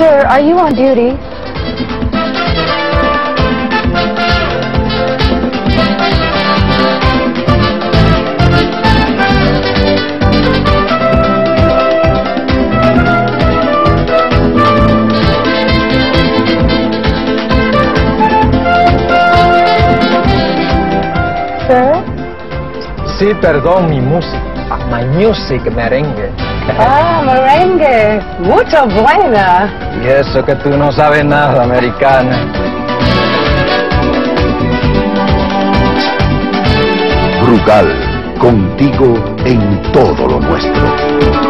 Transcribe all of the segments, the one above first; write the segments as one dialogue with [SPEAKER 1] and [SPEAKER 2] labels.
[SPEAKER 1] Sir, are you on duty? Sir?
[SPEAKER 2] Sí, perdón, mi música, my music merengue.
[SPEAKER 1] ¡Ah, merengue! ¡Mucho buena!
[SPEAKER 2] Y eso que tú no sabes nada, americana.
[SPEAKER 3] Brugal, contigo en todo lo nuestro.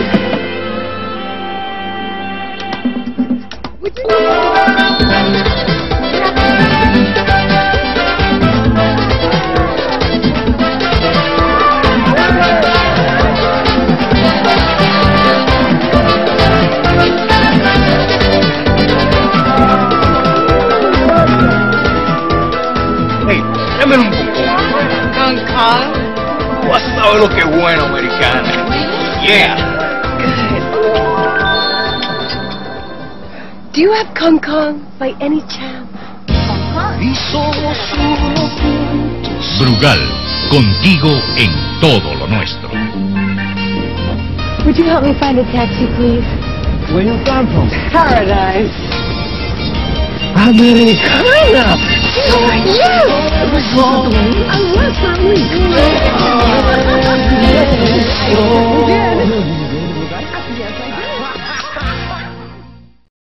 [SPEAKER 4] Dame un poco.
[SPEAKER 1] Con
[SPEAKER 4] Carl? What's all lo que bueno, americana. Yeah.
[SPEAKER 1] Do you have Kong Kong by any chance?
[SPEAKER 4] Brugal, contigo en todo lo nuestro.
[SPEAKER 1] Would you help me find a taxi, please?
[SPEAKER 2] Where you from?
[SPEAKER 1] Paradise.
[SPEAKER 2] Americana.
[SPEAKER 1] 嗯。